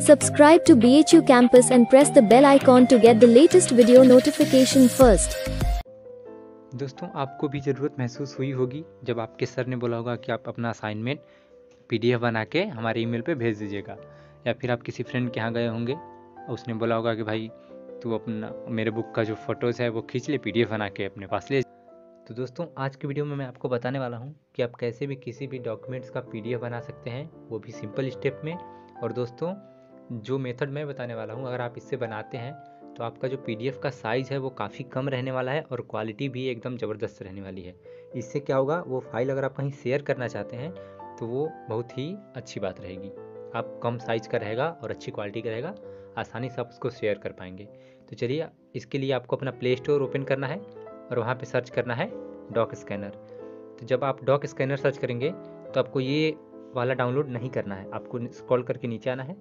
Subscribe to BHU Campus and press the bell icon to get the latest video notification first. दोस्तों, आपको भी ज़रूरत महसूस हुई होगी जब आपके सर ने बोला होगा कि आप अपना असाइनमेंट पीडीएफ बना के हमारे ईमेल पे भेज दीजिएगा, या फिर आप किसी फ्रेंड के यहाँ गए होंगे और उसने बोला होगा कि भाई, तू अपना, मेरे बुक का जो फ़ोटोज़ है वो खींच ले पीडीएफ बना के अपने पास ले तो दोस्तों, आज की वीडियो में मैं आपको बताने वाला हूँ कि आप कैसे भी किसी भी डॉक्यूमेंट्स का पीडीएफ बना सकते हैं, वो भी सिंपल स्टेप में और दोस्तों जो मेथड मैं बताने वाला हूँ, अगर आप इससे बनाते हैं तो आपका जो पीडीएफ का साइज़ है, वो काफ़ी कम रहने वाला है और क्वालिटी भी एकदम ज़बरदस्त रहने वाली है। इससे क्या होगा, वो फ़ाइल अगर आप कहीं शेयर करना चाहते हैं तो वो बहुत ही अच्छी बात रहेगी। आप कम साइज़ का रहेगा और अच्छी क्वालिटी का रहेगा, आसानी से आप उसको शेयर कर पाएँगे। तो चलिए, इसके लिए आपको अपना प्ले स्टोर ओपन करना है और वहाँ पे सर्च करना है डॉक स्कैनर। तो जब आप डॉक स्कैनर सर्च करेंगे तो आपको ये वाला डाउनलोड नहीं करना है। आपको स्क्रॉल करके नीचे आना है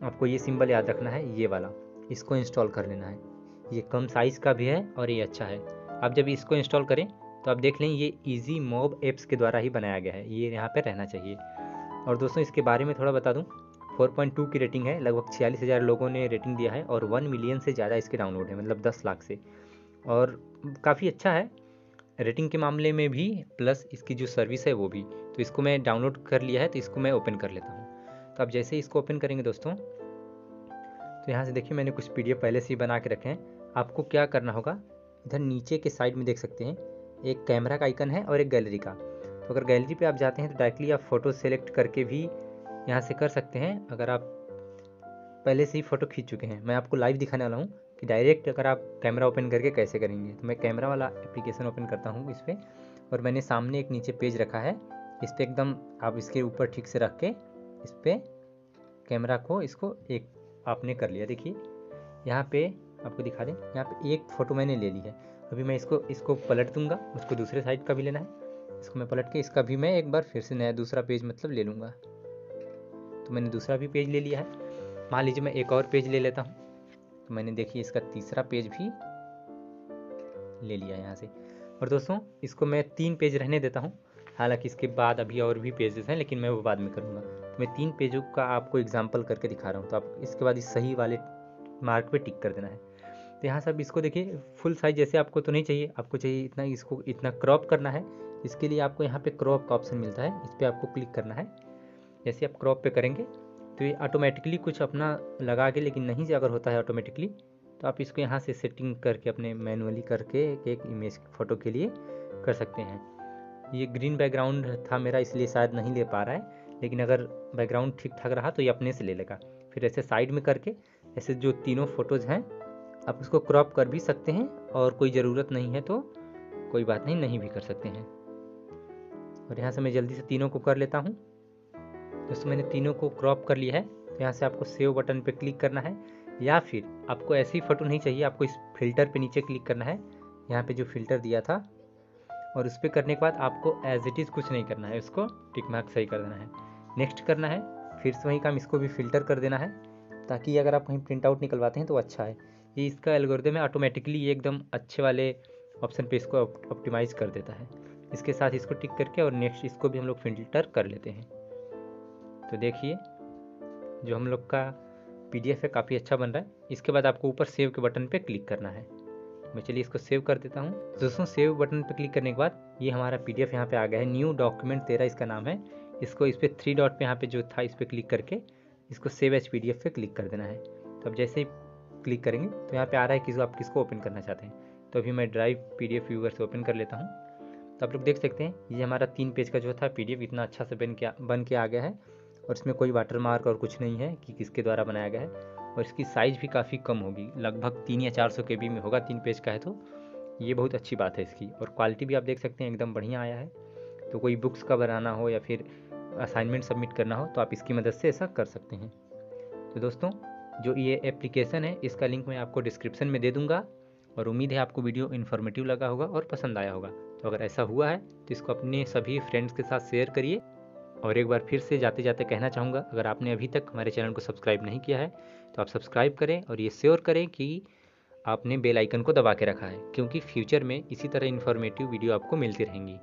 आपको ये सिंबल याद रखना है, ये वाला। इसको इंस्टॉल कर लेना है। ये कम साइज़ का भी है और ये अच्छा है। आप जब इसको इंस्टॉल करें तो आप देख लें ये इजी मोब एप्स के द्वारा ही बनाया गया है। ये यहाँ पर रहना चाहिए। और दोस्तों, इसके बारे में थोड़ा बता दूँ। 4.2 की रेटिंग है। लगभग छियालीस हज़ार लोगों ने रेटिंग दिया है और वन मिलियन से ज़्यादा इसके डाउनलोड है मतलब दस लाख से। और काफ़ी अच्छा है रेटिंग के मामले में भी, प्लस इसकी जो सर्विस है वो भी। तो इसको मैं डाउनलोड कर लिया है तो इसको मैं ओपन कर लेता हूँ। तो आप जैसे ही इसको ओपन करेंगे दोस्तों तो यहाँ से देखिए मैंने कुछ पीडीएफ पहले से ही बना के रखे हैं। आपको क्या करना होगा, इधर नीचे के साइड में देख सकते हैं, एक कैमरा का आइकन है और एक गैलरी का। तो अगर गैलरी पे आप जाते हैं तो डायरेक्टली आप फ़ोटो सेलेक्ट करके भी यहाँ से कर सकते हैं। अगर आप पहले से ही फ़ोटो खींच चुके हैं, मैं आपको लाइव दिखाने वाला हूँ कि डायरेक्ट अगर आप कैमरा ओपन करके कैसे करेंगे। तो मैं कैमरा वाला एप्लीकेशन ओपन करता हूँ इस पर और मैंने सामने एक नीचे पेज रखा है, इस पर एकदम आप इसके ऊपर ठीक से रख के इस पर कैमरा को इसको एक आपने कर लिया। देखिए, यहाँ पे आपको दिखा दें, यहाँ पे एक फ़ोटो मैंने ले ली है। अभी मैं इसको इसको पलट दूँगा, उसको दूसरे साइड का भी लेना है। इसको मैं पलट के, इसका भी मैं एक बार फिर से नया दूसरा पेज मतलब ले लूँगा। तो मैंने दूसरा भी पेज ले लिया है। मान लीजिए मैं एक और पेज ले लेता हूँ। तो मैंने देखिए, इसका तीसरा पेज भी ले लिया यहाँ से। और दोस्तों, इसको मैं तीन पेज रहने देता हूँ। हालाँकि इसके बाद अभी और भी पेजेस हैं, लेकिन मैं वो बाद में करूँगा। तो मैं तीन पेजों का आपको एग्ज़ाम्पल करके दिखा रहा हूँ तो आप इसके बाद इस सही वाले मार्क पे टिक कर देना है। तो यहाँ से आप इसको देखिए फुल साइज़ जैसे आपको तो नहीं चाहिए, आपको चाहिए इतना इसको, इतना क्रॉप करना है। इसके लिए आपको यहाँ पे क्रॉप का ऑप्शन मिलता है, इस पर आपको क्लिक करना है। जैसे आप क्रॉप पे करेंगे तो ये ऑटोमेटिकली कुछ अपना लगा के लेकिन नहीं अगर होता है ऑटोमेटिकली तो आप इसको यहाँ से सेटिंग करके अपने मैनुअली करके एक इमेज फ़ोटो के लिए कर सकते हैं। ये ग्रीन बैकग्राउंड था मेरा, इसलिए शायद नहीं ले पा रहा है। लेकिन अगर बैकग्राउंड ठीक ठाक रहा तो ये अपने से ले लेगा। फिर ऐसे साइड में करके, ऐसे जो तीनों फ़ोटोज़ हैं, आप उसको क्रॉप कर भी सकते हैं और कोई ज़रूरत नहीं है तो कोई बात नहीं नहीं भी कर सकते हैं। और यहाँ से मैं जल्दी से तीनों को कर लेता हूँ। दोस्तों मैंने तीनों को क्रॉप कर लिया है तो यहाँ से आपको सेव बटन पर क्लिक करना है। या फिर आपको ऐसी फ़ोटो नहीं चाहिए, आपको इस फ़िल्टर पे नीचे क्लिक करना है। यहाँ पे जो फ़िल्टर दिया था और उस पर करने के बाद आपको एज इट इज़ कुछ नहीं करना है उसको टिक मार्क सही कर देना है। नेक्स्ट करना है, फिर से वही काम इसको भी फ़िल्टर कर देना है, ताकि अगर आप कहीं प्रिंट आउट निकलवाते हैं तो अच्छा है। ये इसका एल्गोरिदम है ऑटोमेटिकली ये एकदम अच्छे वाले ऑप्शन पे इसको ऑप्टिमाइज़ कर देता है। इसके साथ इसको टिक करके और नेक्स्ट इसको भी हम लोग फ़िल्टर कर लेते हैं। तो देखिए, जो हम लोग का पीडीएफ है, काफ़ी अच्छा बन रहा है। इसके बाद आपको ऊपर सेव के बटन पर क्लिक करना है। मैं चलिए इसको सेव कर देता हूँ। दोस्तों, सेव बटन पर क्लिक करने के बाद ये हमारा पी डी एफ़ यहाँ पे आ गया है। न्यू डॉक्यूमेंट तेरह इसका नाम है। इसको इस पर थ्री डॉट पे यहाँ पे जो था, इस पर क्लिक करके इसको save H P D F पे क्लिक कर देना है। तो अब जैसे ही क्लिक करेंगे तो यहाँ पे आ रहा है कि आप किसको ओपन करना चाहते हैं। तो अभी मैं drive P D F viewer से ओपन कर लेता हूँ। तो आप लोग देख सकते हैं, ये हमारा तीन पेज का जो था पी डी एफ़ इतना अच्छा से बन के बन के आ गया है। और इसमें कोई वाटर मार्क और कुछ नहीं है कि किसके द्वारा बनाया गया है। और इसकी साइज़ भी काफ़ी कम होगी। लगभग तीन या चार सौ के बी में होगा, तीन पेज का है तो। ये बहुत अच्छी बात है इसकी। और क्वालिटी भी आप देख सकते हैं, एकदम बढ़िया आया है। तो कोई बुक्स का बनाना हो या फिर असाइनमेंट सबमिट करना हो तो आप इसकी मदद से ऐसा कर सकते हैं। तो दोस्तों, जो ये एप्लीकेशन है, इसका लिंक मैं आपको डिस्क्रिप्शन में दे दूँगा। और उम्मीद है आपको वीडियो इन्फॉर्मेटिव लगा होगा और पसंद आया होगा। तो अगर ऐसा हुआ है तो इसको अपने सभी फ्रेंड्स के साथ शेयर करिए। और एक बार फिर से जाते जाते कहना चाहूँगा, अगर आपने अभी तक हमारे चैनल को सब्सक्राइब नहीं किया है तो आप सब्सक्राइब करें और ये श्योर करें कि आपने बेल आइकन को दबा के रखा है, क्योंकि फ्यूचर में इसी तरह इन्फॉर्मेटिव वीडियो आपको मिलती रहेंगी।